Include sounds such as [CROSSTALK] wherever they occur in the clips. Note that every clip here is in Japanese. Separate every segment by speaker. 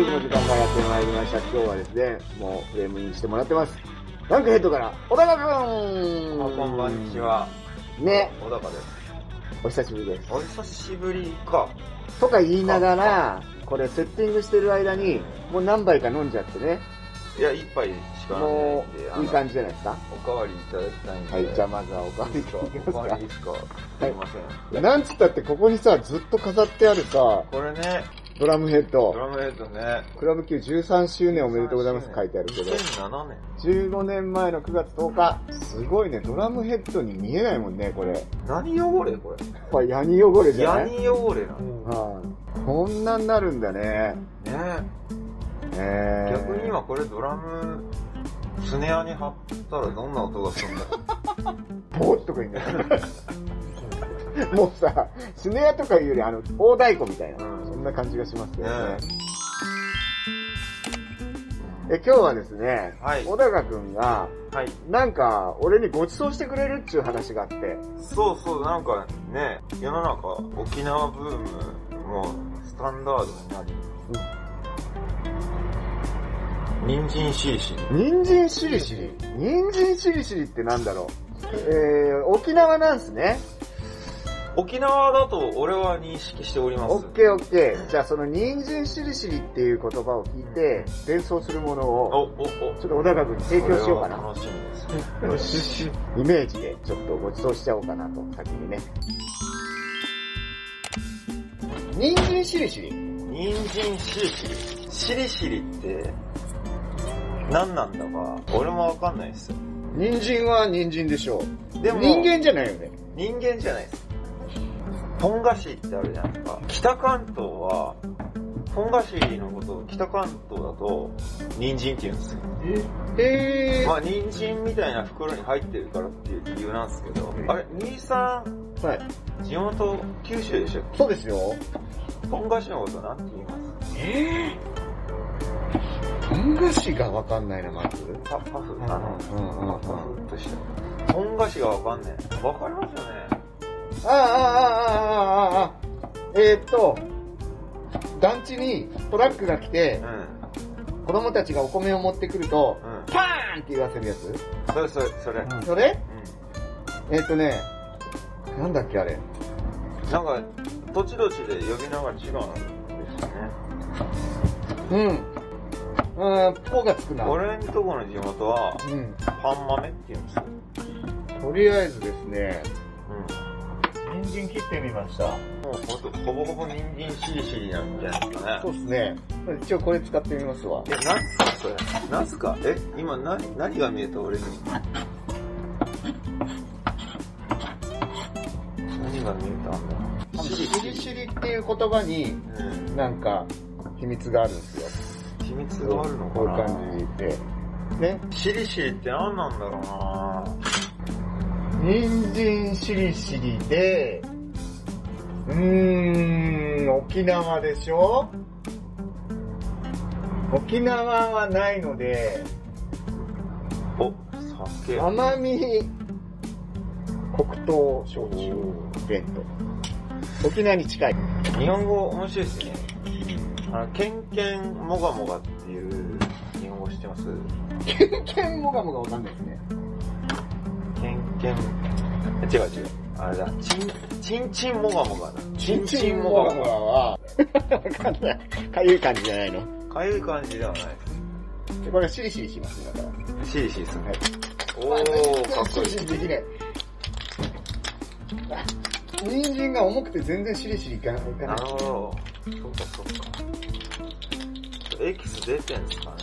Speaker 1: YouTube の時間がやってまいりました。今日はですね、もうフレームインしてもらってます。ランクヘッドから、小高くん
Speaker 2: あこんばんち。は。
Speaker 1: ね、
Speaker 2: 小高です。
Speaker 1: お久しぶりです。
Speaker 2: お久しぶりか。
Speaker 1: とか言いながら、これセッティングしてる間に、もう何杯か飲んじゃってね、
Speaker 2: いや、一杯しか
Speaker 1: もういい感じじゃないですか？
Speaker 2: おかわりいただきたいんで。
Speaker 1: はい、じゃあまずはおかわりい
Speaker 2: いいですか？
Speaker 1: きますか
Speaker 2: おかわりいい。ですかすいません。
Speaker 1: なんつったってここにさ、ずっと飾ってあるさ、
Speaker 2: これね、
Speaker 1: ドラムヘッド
Speaker 2: ド、ラムヘッドね。
Speaker 1: クラブ級13周年おめでとうございます書いてあるけど、
Speaker 2: 2007年。
Speaker 1: 15年前の9月10日、すごいね、ドラムヘッドに見えないもんね、これ。
Speaker 2: 何汚れこれ。
Speaker 1: やっぱヤニ汚れじゃない？
Speaker 2: ヤニ汚れなの。
Speaker 1: はいこんなになるんだね。
Speaker 2: ね
Speaker 1: えー、
Speaker 2: 逆に今これドラム、スネアに貼ったらどんな音がするんだ？ろ [LAUGHS]
Speaker 1: ボーッとか言うんだよ。[LAUGHS] もうさ、スネアとかいうより、あの、大太鼓みたいな、
Speaker 2: うん
Speaker 1: そんな感じがしますけどね。
Speaker 2: ね
Speaker 1: え、今日はですね、
Speaker 2: はい
Speaker 1: 小高くんが、
Speaker 2: う。はい。
Speaker 1: なんか、俺にご馳走してくれるっていう話があって、
Speaker 2: そうそう、なんかね、世の中、沖縄ブームもスタンダードになり、人参しりしり。
Speaker 1: 人参しりしり人参しりしりってなんだろうえー、沖縄なんすね。
Speaker 2: 沖縄だと俺は認識しております。
Speaker 1: オッケーオッケー。じゃあその人参しりしりっていう言葉を聞いて、連想するもの
Speaker 2: お、
Speaker 1: を、
Speaker 2: お、お、
Speaker 1: ちょっと小高くんに提供しようかな。
Speaker 2: 楽しみです。
Speaker 1: イメージでちょっとご馳走しちゃおうかなと、先にね。人参しりしり
Speaker 2: 人参しりしり。しりしりって、何なんだか、俺もわかんないですよ。
Speaker 1: 人参は人参でしょう。
Speaker 2: でも、
Speaker 1: 人間じゃないよね。
Speaker 2: 人間じゃないです。ポン菓子ってあるじゃないですか。北関東は、ポン菓子のことを北関東だと、人参って言うんですよ。
Speaker 1: へ
Speaker 2: まあ、人参みたいな袋に入ってるからっていう理由なんですけど、あれ、兄さん、
Speaker 1: ー。はい。
Speaker 2: 地元九州でしょ
Speaker 1: そうですよ。
Speaker 2: ポン菓子のことなんて言います？
Speaker 1: えー。ポン菓子がわかんないな、まず。
Speaker 2: パパフ、あの、
Speaker 1: うんうんうん
Speaker 2: パフとした。ポン菓子がわかんねえ。わかりますよね。
Speaker 1: ああ、ああ、ああ、ああ、あえーっと、団地にトラックが来て
Speaker 2: う、ん。
Speaker 1: 子供たちがお米を持ってくると、
Speaker 2: うん。
Speaker 1: パーンって言わせるやつ
Speaker 2: それそれ、それ。
Speaker 1: それ？
Speaker 2: う
Speaker 1: えーっとね、なんだっけあれ？
Speaker 2: ん。なんか、土地土地で呼び名が違うんですよね。
Speaker 1: うん。うん、ポがつくな。
Speaker 2: 俺んとこの地元は、
Speaker 1: うん。
Speaker 2: パン豆って言うんですよ。
Speaker 1: とりあえずですね、
Speaker 2: うん。
Speaker 1: 人参切ってみました。
Speaker 2: もうほんと、ほぼほぼ人参しりしりなんじゃないですかね。
Speaker 1: そうですね。一応これ使ってみますわ。
Speaker 2: え、なんすかそれ。なんすかえ、今何、何が見えた俺に？何が見えたんだ？
Speaker 1: しりしりっていう言葉に
Speaker 2: うん。
Speaker 1: なんか秘密があるんですよ。
Speaker 2: 秘密があるの
Speaker 1: こういう
Speaker 2: かな
Speaker 1: 感じで。ね。
Speaker 2: しりしりって何なんだろうな？
Speaker 1: 人参しりしりで、うーん、沖縄でしょ？沖縄はないので、
Speaker 2: お、酒。
Speaker 1: 甘み黒糖焼酎弁当。沖縄に近い。
Speaker 2: 日本語面白いですね。あの、ケンケンモガモガっていう日本語知ってます？
Speaker 1: ケンケンモガモガわかんないですね。
Speaker 2: ケン違う違う。あれだ、チン、チンチンモガモガだ。チンチンモガモガ。
Speaker 1: は、わかんない。かゆい感じじゃないの？
Speaker 2: かゆい感じではない
Speaker 1: でこれシリシリしますね、だから。
Speaker 2: シリシリする。
Speaker 1: はい
Speaker 2: おー、かっこいい
Speaker 1: シリ。シリできない。あ人参が重くて全然シリシリいかない。な
Speaker 2: るほど。そうかそうか。エキス出てんすかね。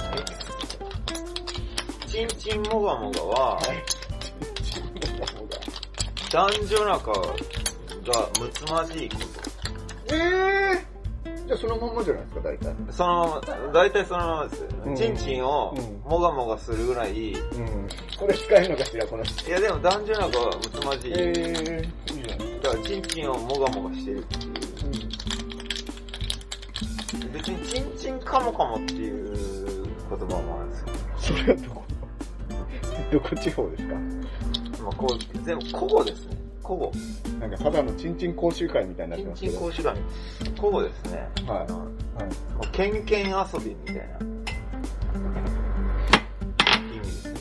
Speaker 2: チンチンモガモガは、
Speaker 1: はい
Speaker 2: 男女仲がむつまじいこと。
Speaker 1: えー、じゃあそのまんまじゃないですか、大体。
Speaker 2: そのまま、大体そのままです。
Speaker 1: うん
Speaker 2: チンチンを
Speaker 1: うん
Speaker 2: もがもがするぐらい、い
Speaker 1: うん。これ使えるのかしら、この人。
Speaker 2: やでも男女仲はむつまじい。
Speaker 1: えー、いいじゃない
Speaker 2: だからチンチンをもがもがしてるっていう。別にチンチンカモカモっていう言葉もあるんですよ。
Speaker 1: それはどこ、どこ地方ですか？
Speaker 2: まあこう、全部古語ですね。古語。
Speaker 1: なんかただのチンチン講習会みたいになってますけど。
Speaker 2: チン講習会。古語ですね。
Speaker 1: はいはい。
Speaker 2: ケンケン遊びみたいな。意味ですね。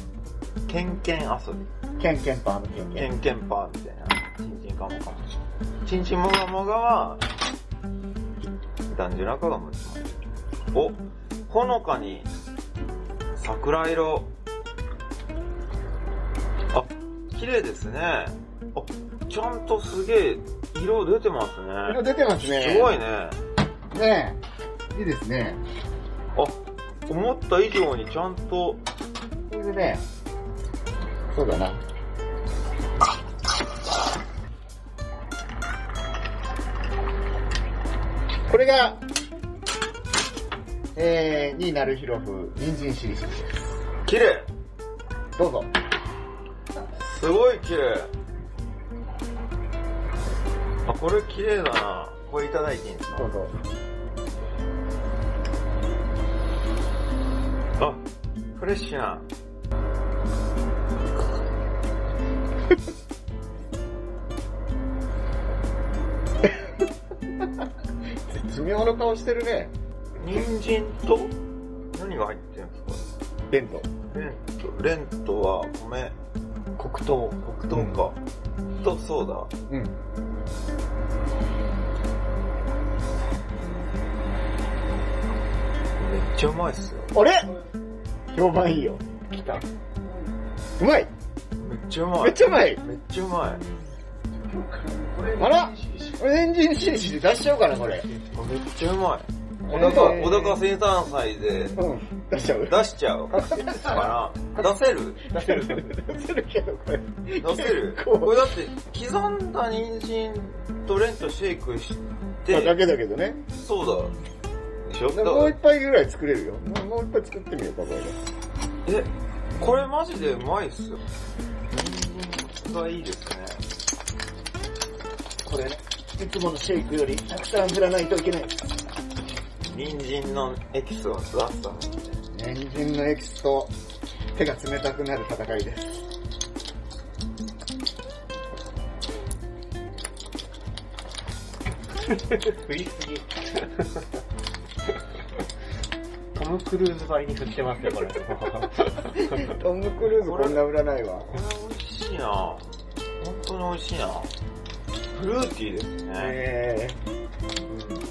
Speaker 2: ケンケン遊び。
Speaker 1: ケンケンパーのケンケン。
Speaker 2: ケンケンパーみたいな。チンチンカモカモ。チンチンモガモガは、男女仲が結ばれる。お、ほのかに、桜色。綺麗ですね。あ、ちゃんとすげえ、色出てます
Speaker 1: 色
Speaker 2: ね。
Speaker 1: 出てますね。
Speaker 2: すごい。ね。
Speaker 1: ねえ。いいですね。
Speaker 2: あ、思った以上にちゃんと、
Speaker 1: それでね、そうだな。これが、えー、になるひろふ、人参しりしりです。
Speaker 2: 綺麗
Speaker 1: どうぞ。
Speaker 2: すごい綺麗あ、これ綺麗だな。これいただいていいんですか？
Speaker 1: どうぞ。
Speaker 2: あ、フレッシュな。[LAUGHS]
Speaker 1: 絶妙な顔してるね。
Speaker 2: 人参と、何が入ってるんですか？
Speaker 1: ベント。
Speaker 2: レント、レントは米、黒糖、黒糖か。と、そうだ。
Speaker 1: うん。
Speaker 2: めっちゃうまいっすよ。
Speaker 1: あれ？評判いいよ。来た。うまい
Speaker 2: めっちゃうまい。
Speaker 1: めっちゃうまい
Speaker 2: めっちゃうまい。
Speaker 1: あらエンジンしりしり出しちゃおうかな、これ。
Speaker 2: めっちゃうまい。小
Speaker 1: え
Speaker 2: 高、
Speaker 1: ー
Speaker 2: 小高生誕祭で
Speaker 1: うん。出しちゃう？
Speaker 2: 出しちゃうかな出せる
Speaker 1: 出せる？出せるけど、これ。
Speaker 2: 出せる？これだって、刻んだ人参とレントシェイクし
Speaker 1: まあだ
Speaker 2: て、
Speaker 1: けだけどね。
Speaker 2: そうだ。でしょ？だ
Speaker 1: もう一
Speaker 2: か
Speaker 1: 杯ぐらい作れるよ。もう一杯作ってみようか、これで。
Speaker 2: らえ、これマジでうまいっすよ。人参がいいですね。
Speaker 1: これね、いつものシェイクよりたくさん振らないといけない。
Speaker 2: 人参のエキスを出すためにね。
Speaker 1: 人参のエキスと手が冷たくなる戦いです。
Speaker 3: 振りすぎ。トム・クルーズばりに振ってますよ、これ。
Speaker 1: トム・クルーズこんな売らないわ。
Speaker 2: こ [LAUGHS] れ美味しいな本当に美味しいなフルーティーですね。
Speaker 1: えー、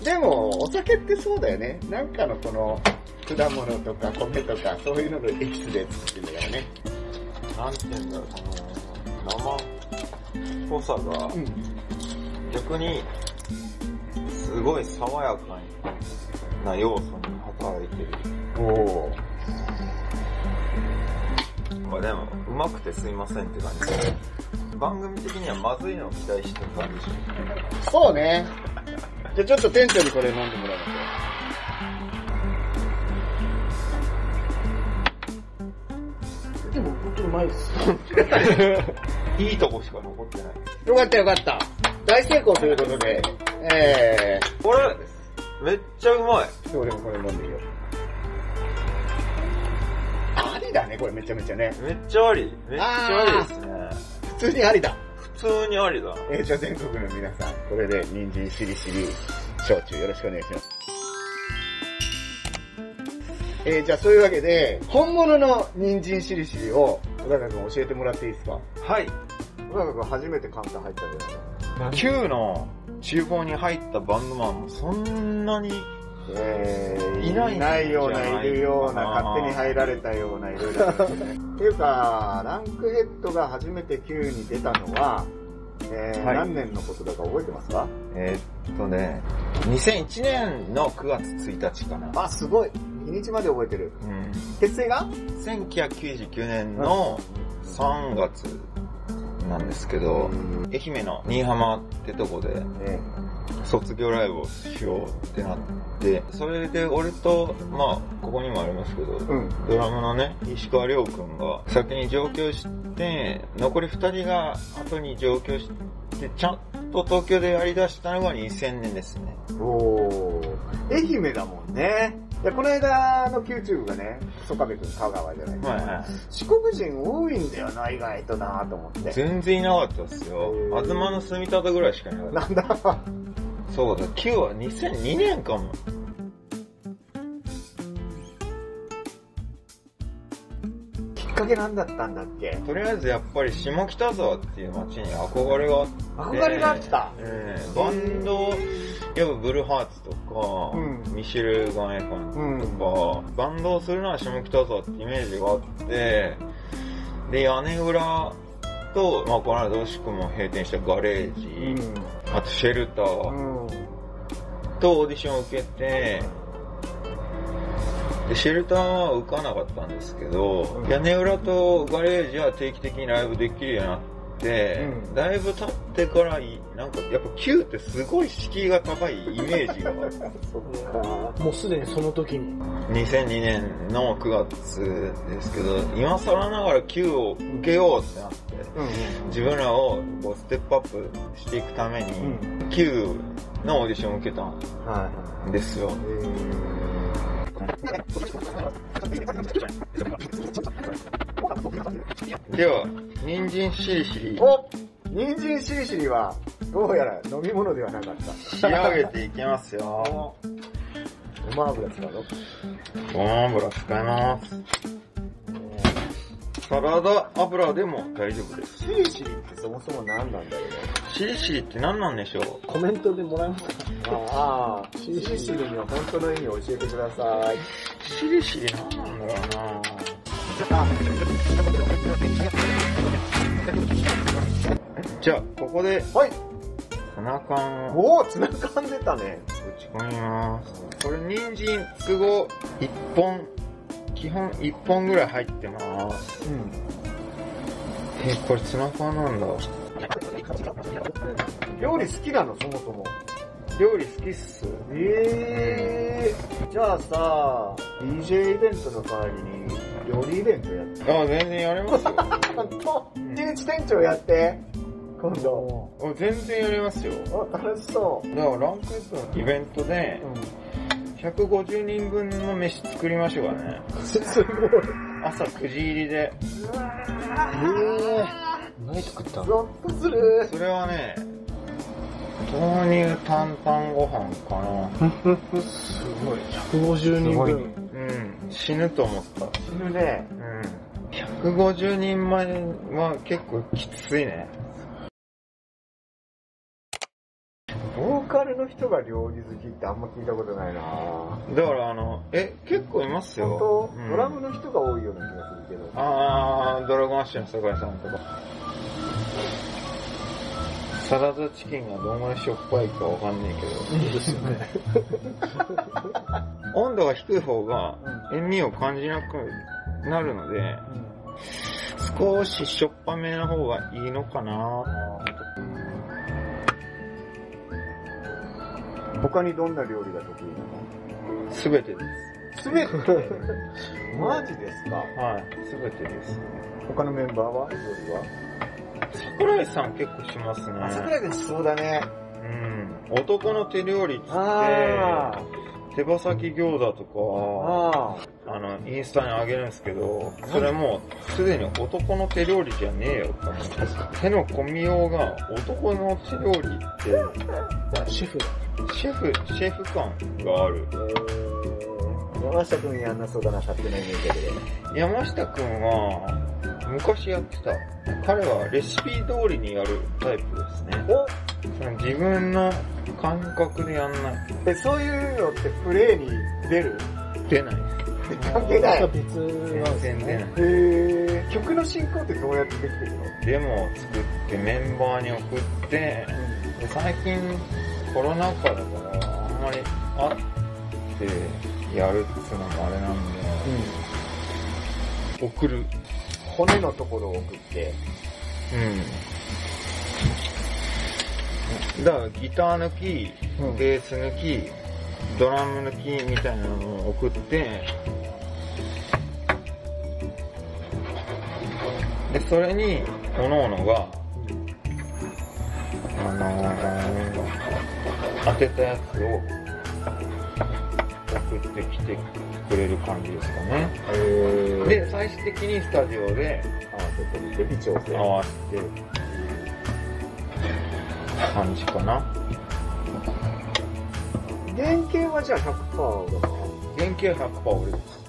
Speaker 1: でも、お酒ってそうだよね。なんかのこの、果物とか米とか、そういうののエキスで作ってるんだよね。
Speaker 2: なんて言うんだろう、この、生っぽさが、
Speaker 1: うん。
Speaker 2: 逆に、すごい爽やかな要素に働いてる。
Speaker 1: おー。
Speaker 2: まあでも、うまくてすいませんって感じ。番組的にはまずいのを期待してたんでしょ
Speaker 1: そうね。じゃあちょっと店長にこれ飲んでもらいましょう。でも本当うまいっす。[LAUGHS]
Speaker 2: いいとこしか残ってない。
Speaker 1: よかったよかった。大成功ということで、え
Speaker 2: これ、めっちゃうまい。
Speaker 1: ー、俺もこれ飲んでみよう。ありだね、これめちゃめちゃね。
Speaker 2: めっちゃあり。めっちゃありですね。
Speaker 1: 普通にありだ。
Speaker 2: 普通にありだ。
Speaker 1: えー、じゃあ全国の皆さん、これで人参しりしり焼酎よろしくお願いします。えー、じゃあそういうわけで、本物の人参しりしりを、小高君教えてもらっていいですか？
Speaker 2: はい。
Speaker 1: 小高君初めて簡単入ったじゃないですか。
Speaker 2: Q の厨房に入ったバンドマンもそんなに、
Speaker 1: えー、
Speaker 2: いないない
Speaker 1: ような、いるような、勝手に入られたような、いろいろ。っていうか、ランクヘッドが初めて Q に出たのは、えー
Speaker 2: はい
Speaker 1: 何年のことだか覚えてますか？
Speaker 2: えーっとね、2001年の9月1日かな。
Speaker 1: あ、すごい。日にちまで覚えてる。
Speaker 2: うん。
Speaker 1: 結成が
Speaker 2: ？1999年の3月なんですけど、愛媛の新居浜ってとこで
Speaker 1: え
Speaker 2: 卒業ライブをしようってなって、それで俺と、まあ、ここにもありますけど、
Speaker 1: うん。
Speaker 2: ドラムのね、石川亮くんが先に上京して、残り2人が後に上京して、ちゃんと東京でやり出したのが2000年ですね。
Speaker 1: おー。愛媛だもんね。いや、この間の YouTube がね、曽我部君香川じゃないですか。
Speaker 2: はいはい。
Speaker 1: 四国人多いんだよな、意外となと思って。
Speaker 2: 全然いなかったっすよ東の住み方ぐらいしかいなかった。
Speaker 1: なんだ
Speaker 2: そうだ、Q は2002年かも。
Speaker 1: きっかけなんだったんだっけ？
Speaker 2: とりあえずやっぱり下北沢っていう街に憧れがあって。
Speaker 1: 憧れがあった。
Speaker 2: ええバンド、やっぱブルーハーツとか、
Speaker 1: うん。
Speaker 2: ミシェル・ガンエファンとか、バンドをするのは下北沢ってイメージがあって、で、屋根裏と、まあこの間惜しくも閉店したガレージ、あとシェルター、
Speaker 1: うん。
Speaker 2: とオーディションを受けて、で、シェルターは受かなかったんですけど、
Speaker 1: うん。
Speaker 2: 屋根裏とガレージは定期的にライブできるようになって、
Speaker 1: うん
Speaker 2: だいぶ経ってからいい、なんかやっぱ Q ってすごい敷居が高いイメージが、[LAUGHS]
Speaker 1: そっか。
Speaker 3: もうすでにその時に。
Speaker 2: 2002年の9月ですけど、今更ながら Q を受けようってなって、
Speaker 1: うん
Speaker 2: 自分らをこうステップアップしていくために、
Speaker 1: うん
Speaker 2: Q のオーディションを受けたん
Speaker 1: はい。
Speaker 2: ですよ。では、人参しりしり
Speaker 1: お人参しりしりは、どうやら飲み物ではなかった。
Speaker 2: 仕上げていきますよ。
Speaker 1: ごま油使うの？
Speaker 2: ごま油使います。サラダ油でも大丈夫です。
Speaker 1: しりしりってそもそも何なんだろ
Speaker 2: しりしりって何なんでしょう？
Speaker 3: コメントでもらえますか？
Speaker 1: うね。ああ、しりしりには本当の意味を教えてください。
Speaker 2: しりしり何なんだろうなじゃあ、ここで、
Speaker 1: はい。
Speaker 2: ツナ缶を
Speaker 1: おお、繋がんでたね。
Speaker 2: 打ち込みます。これ、人参、都合、1本、基本1本ぐらい入ってます。
Speaker 1: うん。
Speaker 2: え、これツナ缶なんだ。
Speaker 1: 料理好きなの、そもそも。
Speaker 2: 料理好きっす。
Speaker 1: ええー。じゃあさ、DJ イベントの代わりに、料理イベントやって。
Speaker 2: あ、全然やれますよ。
Speaker 1: 本当手打ち店長やって。今度。
Speaker 2: あ全然やりますよ。
Speaker 1: あ、楽しそ
Speaker 2: だから、ランクアップのイベントで
Speaker 1: う。、うん。
Speaker 2: 150人分の飯作りましょうかね。[LAUGHS]
Speaker 1: すごい。
Speaker 2: 朝9時入りで。
Speaker 3: え何作ったの？
Speaker 1: ゾッとする。
Speaker 2: それはね、豆乳担々ご飯かな。[LAUGHS]
Speaker 3: すごい。150人分。
Speaker 2: うん、死ぬと思った。
Speaker 1: 死ぬね。
Speaker 2: うん。150人前は結構きついね。
Speaker 1: ボーカルの人が料理好きってあんま聞いたことないな
Speaker 2: だからあの、え、結構いますよ。
Speaker 1: 本当、
Speaker 2: うん
Speaker 1: ドラムの人が多いような気がするけど。
Speaker 2: あー、ドラゴンアッシュの酒井さんとか。サラダチキンがどんぐらいしょっぱいかわかんないけど。
Speaker 3: いいですよね。
Speaker 2: 温度が低い方が塩味を感じなくなるので、少ししょっぱめな方がいいのかな
Speaker 1: 他にどんな料理が得意な
Speaker 2: すべてです。
Speaker 1: のすべて？[LAUGHS] マジですか？
Speaker 2: はい、すべてです。
Speaker 1: 他のメンバーは？料理は？
Speaker 2: 桜井さん結構しますね。
Speaker 1: 桜井君しそうだね。
Speaker 2: うん。男の手料理っつって
Speaker 1: あ、
Speaker 2: 手羽先餃子と
Speaker 1: あ
Speaker 2: か、あの、インスタにあげるんですけど、それもうすでに男の手料理じゃねえよって思って手の込みようが男の手料理って、
Speaker 3: シェフだ。
Speaker 2: シェフ、シェフ感がある。
Speaker 1: えー、山下君やんなそうだな、勝手なイメージだけど。
Speaker 2: 山下くんは、昔やってた。彼はレシピ通りにやるタイプですね。
Speaker 1: お
Speaker 2: その自分の感覚でやんない。
Speaker 1: え、そういうのってプレイに出る？
Speaker 2: 出ない。
Speaker 1: 関係ない。
Speaker 3: 別なん
Speaker 2: 全然出ない。
Speaker 1: へー、曲の進行ってどうやってできてるの？
Speaker 2: デモを作ってメンバーに送って、で最近コロナ禍だからあんまり会ってやるっつうのもあれなんで、送る。
Speaker 1: 骨のところを送って。
Speaker 2: うん。だからギター抜き、
Speaker 1: うん
Speaker 2: ベース抜き、ドラム抜きみたいなのを送って、で、それに、各々が、あのー、当てたやつを送送ってきてくれる感じですかね。
Speaker 1: えー、
Speaker 2: で、最終的にスタジオで
Speaker 1: 合わせてみて微調整。
Speaker 2: 合わせて、感じかな。
Speaker 1: 原型はじゃあ100%だな。
Speaker 2: 原型100%俺です。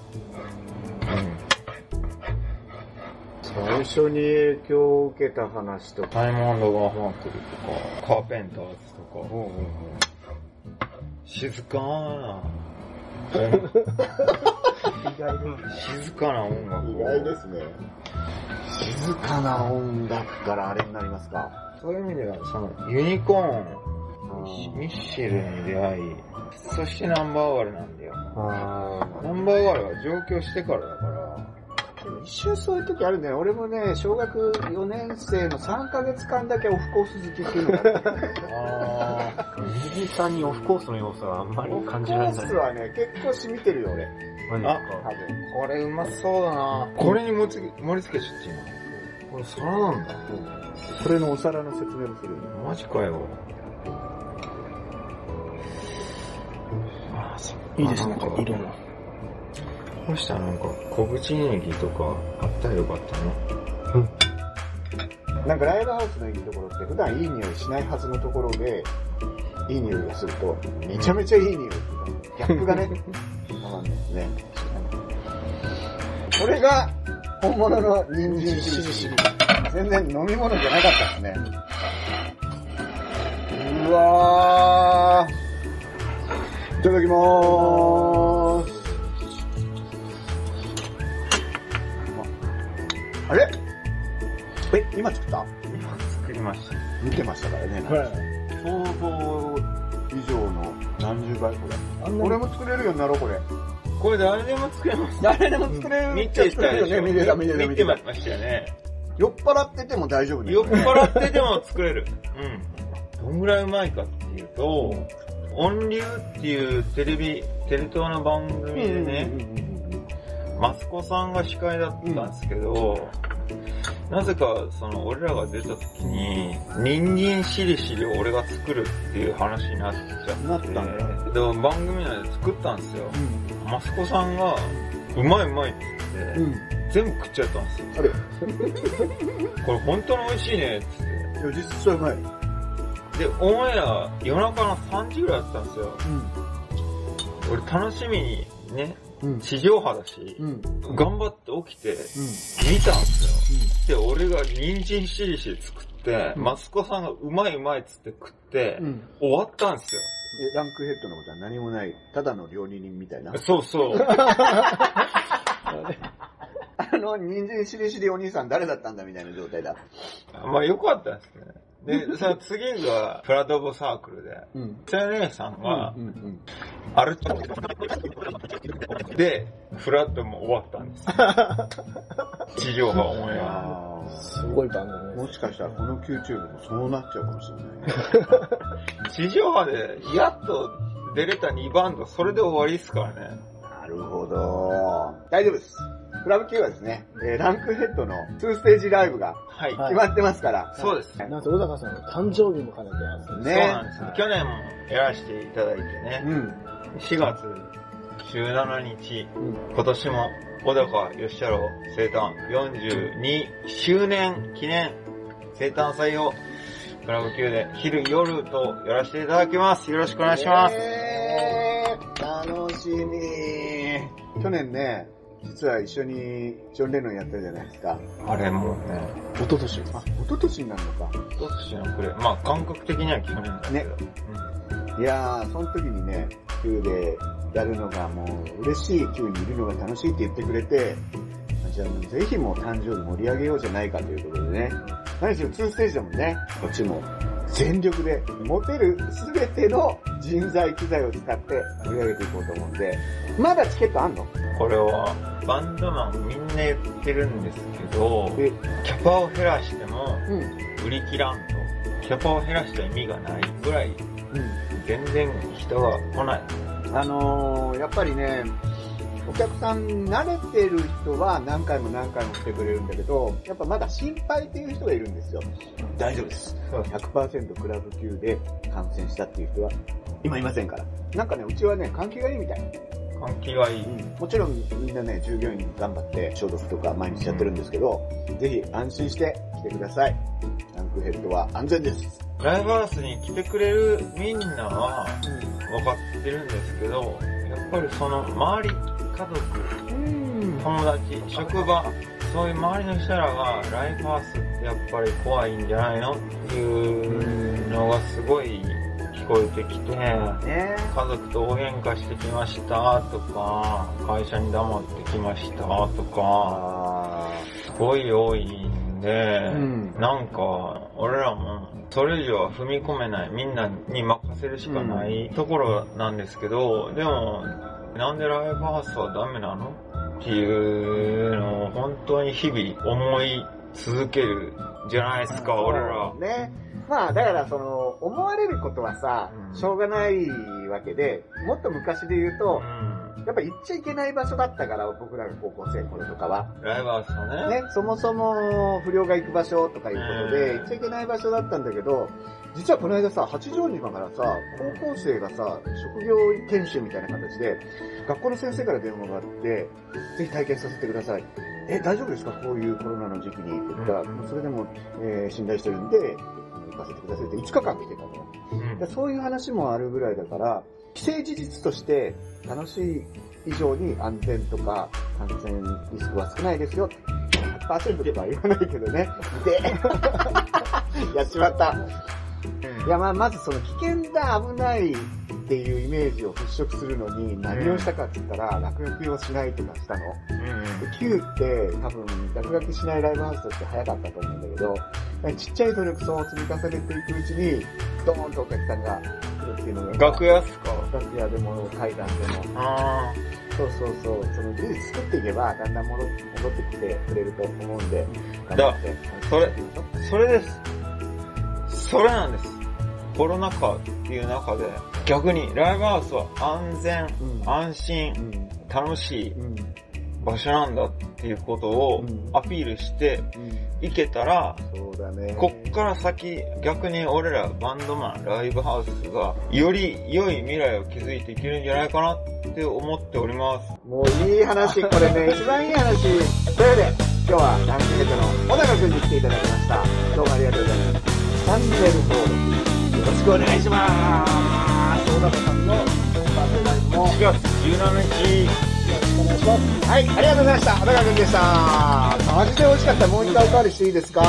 Speaker 1: 最初に影響を受けた話とか。
Speaker 2: タイムガーマークルとか、カーペンターズとか、
Speaker 1: うんうんうん。
Speaker 2: 静かな静かな音楽
Speaker 1: 意
Speaker 2: を
Speaker 1: 外ですね。静かな音楽からあれになりますか。
Speaker 2: そういう意味では、その、ユニコーン、ミッシェルに出会い、そしてナンバーワールなんだよ。
Speaker 1: あ
Speaker 2: ナンバーワールは上京してからだから、
Speaker 1: 一瞬そういう時あるんだよ。俺もね、小学4年生の3ヶ月間だけオフコース好きっていうのがあっ
Speaker 3: 右さんにオフコースの要素はあんまり
Speaker 1: オフコ
Speaker 3: 感じられない
Speaker 1: ース。はね、結構染みてるよ、俺。
Speaker 3: マジです
Speaker 1: 多分。
Speaker 2: これうまそうだなこれに盛り付け、盛り付けちゃっていいのこれ皿なんだ。
Speaker 1: これのお皿の説明もするよ。
Speaker 2: マジかよ。
Speaker 3: いいですね
Speaker 2: なんか、
Speaker 3: 色も。
Speaker 2: こうしたらなんか、小口ネギとかあったらよかったね。
Speaker 1: なんかライブハウスのいいところって普段いい匂いしないはずのところで、いい匂いがすると、めちゃめちゃいい匂いって。ギャップがね、[LAUGHS] たまんないですね。これが、本物の人参しりしり。全然飲み物じゃなかったですね。うわー。いただきまー
Speaker 2: ました。
Speaker 1: 見てましたからね。想像以上の何十倍これ。
Speaker 3: あんな
Speaker 1: 俺も作れるようになろう、これ。
Speaker 2: これ誰でも作れます。
Speaker 1: 誰でも作れる
Speaker 2: 見てたでしょ
Speaker 1: 見てた、見てた、見てた。
Speaker 2: ましたよね。
Speaker 1: 酔っ払ってても大丈夫ね。
Speaker 2: 酔っ払ってでも作れる。うん。どんぐらいうまいかっていうと、音流っていうテレビ、テレ東の番組でね、マスコさんが司会だったんですけど、なぜか、その、俺らが出た時に、人参しりしりを俺が作るっていう話になっちゃって、
Speaker 1: なったんだ
Speaker 2: でも番組内で作ったんですよ。マスコさんが、うまいうまいって言って、
Speaker 1: うん。うん。
Speaker 2: 全部食っちゃったんですよ。
Speaker 1: あれ？[LAUGHS]
Speaker 2: これ本当に美味しいねって言って。
Speaker 1: いや、実際うまい。
Speaker 2: で、オンエア、夜中の3時ぐらいだったんですよ。俺楽しみにね、
Speaker 1: うん。
Speaker 2: 地上波だし、
Speaker 1: うん。
Speaker 2: 頑張って起きて、
Speaker 1: うん。
Speaker 2: 見たんですよ。で、俺が人参しりしり作って、
Speaker 1: うん
Speaker 2: マスコさんがうまいうまいっつって食って、
Speaker 1: うん。
Speaker 2: 終わったんですよ。
Speaker 1: で、ランクヘッドのことは何もない、ただの料理人みたいな。
Speaker 2: そうそう。[LAUGHS]
Speaker 1: あの、人参しりしりお兄さん誰だったんだみたいな状態だ。
Speaker 2: まあよかったですね。で、その次が、プラドボサークルで、
Speaker 1: うん。
Speaker 2: 青年さんは
Speaker 1: う、んうん。
Speaker 2: アルチで、フラットも終わったんです。地上波オンエ
Speaker 3: すごい番組です。
Speaker 1: もしかしたらこの YouTube もそうなっちゃうかもしれない。
Speaker 2: 地上波で、やっと出れた2バンド、それで終わりですからね。
Speaker 1: なるほど。大丈夫です。クラブ Q はですね、えーランクヘッドの2ステージライブが
Speaker 2: はい。
Speaker 3: はい
Speaker 1: 決まってますから。
Speaker 2: そうです。
Speaker 3: なんせ小高さんの誕生日も兼ねてます
Speaker 2: そう
Speaker 1: ね
Speaker 2: なんですよ。去年もやらせていただいてね、
Speaker 1: うん。
Speaker 2: 4月17日、
Speaker 1: うん。
Speaker 2: 今年も小高義太郎生誕42周年記念生誕祭をクラブ級で昼夜とやらせていただきます。よろしくお願いします。
Speaker 1: えー、楽しみ。去年ね、実は一緒にジョン・レノンやったじゃないですか。
Speaker 2: あれもうね、
Speaker 3: 一昨年
Speaker 1: あ、一昨年になるのか。
Speaker 2: 一年の暮れ。まあ感覚的には去年だけど。
Speaker 1: ねいやー、その時にね、Q でやるのがもう嬉しい Q にいるのが楽しいって言ってくれて、じゃあぜひもう誕生日盛り上げようじゃないかということでね。何しろ2ステージだもんね。こっちも全力で持てる全ての人材機材を使って盛り上げていこうと思うんで、まだチケットあんの？
Speaker 2: これはバンドマンみんな言ってるんですけど、
Speaker 1: え、
Speaker 2: キャパを減らしても
Speaker 1: うん。
Speaker 2: 売り切らんと。キャパを減らした意味がないぐらい
Speaker 1: うん。
Speaker 2: 全然人が来ない。
Speaker 1: あのー、やっぱりね、お客さん慣れてる人は何回も何回も来てくれるんだけど、やっぱまだ心配っていう人がいるんですよ。大丈夫です。100%クラブ級で感染したっていう人は今いませんから。なんかね、うちはね、換気がいいみたい。
Speaker 2: 換気がいい。
Speaker 1: もちろんみんなね、従業員頑張って消毒とか毎日やってるんですけど、ぜひ安心して来てください。ランクヘッドは安全です。
Speaker 2: ライブハウスに来てくれるみんなは分かってるんですけど、やっぱりその周り、家族、
Speaker 1: うん。
Speaker 2: 友達、職場、そういう周りの人らがライブハウスってやっぱり怖いんじゃないのっていうのがすごい聞こえてきて、
Speaker 1: ね。
Speaker 2: 家族と大喧嘩してきましたとか、会社に黙ってきましたとか、
Speaker 1: あ
Speaker 2: すごい多いんで、
Speaker 1: うん。
Speaker 2: なんか、俺らも、それ以上は踏み込めない、みんなに任せるしかないところなんですけど、でも、なんでライブハウスはダメなの？っていうのを本当に日々思い続けるじゃないですか、俺ら。
Speaker 1: ね。まあ、だからその、思われることはさ
Speaker 2: う、ん
Speaker 1: しょうがないわけで、もっと昔で言うと、
Speaker 2: うん
Speaker 1: やっぱ行っちゃいけない場所だったから、僕らが高校生の頃とかは。
Speaker 2: ライブハウスはね。
Speaker 1: ね、そもそも不良が行く場所とかいうことで、
Speaker 2: うん
Speaker 1: 行っちゃいけない場所だったんだけど、実はこの間さ、八丈島からさ、高校生がさ、職業研修みたいな形で、学校の先生から電話があって、ぜひ体験させてください。え、大丈夫ですか？こういうコロナの時期にって言ったら、
Speaker 2: うん
Speaker 1: それでも、えー信頼してるんで、行かせてくださいって5日間来てたのよ。
Speaker 2: うん
Speaker 1: でそういう話もあるぐらいだから、既成事実として楽しい以上に安全とか感染リスクは少ないですよ。100%とは言わないけどね。で、[LAUGHS] やっちまった。いや、まあ、まずその危険だ、危ないっていうイメージを払拭するのに何をしたかって言ったら、落書きをしないとかしたの。
Speaker 2: うん
Speaker 1: で Q って多分落書きしないライブハウスとして早かったと思うんだけど、ちっちゃい努力を積み重ねていくうちに、ドーンとお客さんが来るっていうの？が、
Speaker 2: 楽屋っすか？
Speaker 1: 楽屋でも階段でも。
Speaker 2: あ
Speaker 1: そうそうそう、その事実作っていけば、だんだん戻って戻ってきてくれると思うんで、
Speaker 2: だそれあ、それです。それなんです。コロナ禍っていう中で、逆にライブハウスは安全、
Speaker 1: うん
Speaker 2: 安心、
Speaker 1: うん。
Speaker 2: 楽しい
Speaker 1: うん。
Speaker 2: 場所なんだっていうことを
Speaker 1: うん
Speaker 2: アピールして
Speaker 1: うん。
Speaker 2: いけたら、
Speaker 1: そうだね。
Speaker 2: こっから先、逆に俺らバンドマン、ライブハウスが、より良い未来を築いていけるんじゃないかなって思っております。
Speaker 1: もういい話、これね、[LAUGHS] 一番いい話。というわけで、今日はランクヘッドの小高くんに来ていただきました。どうもありがとうございます。チャンネル登録、よろしくお願いします。小高さんのバースデーライブも
Speaker 2: 4月17日、
Speaker 1: お願いします。はい、ありがとうございました。小高くんでした。マジで美味しかった。もう一回おかわりしていいですか？